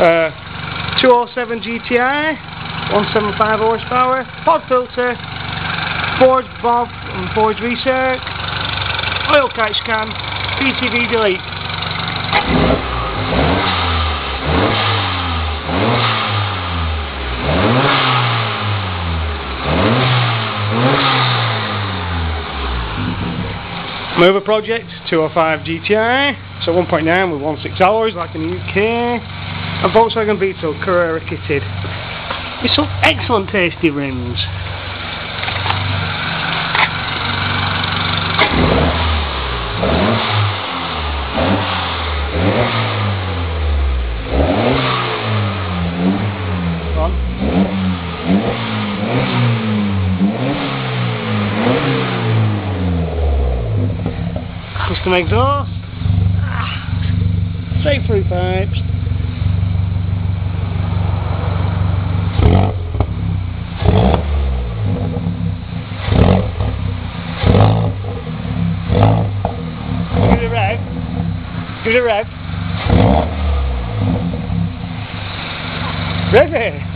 Uh, 207 GTI, 175 horsepower, pod filter, Forge BOV and Forge re-circ, oil catch can, PCV delete. Mover Project 205 GTI, so 1.9 with 1.6 alloys like in the UK, and Volkswagen Beetle Carrera kitted. With some excellent tasty rims. Custom exhaust. Straight through pipes. Give it a rev. It a rev. Rev it.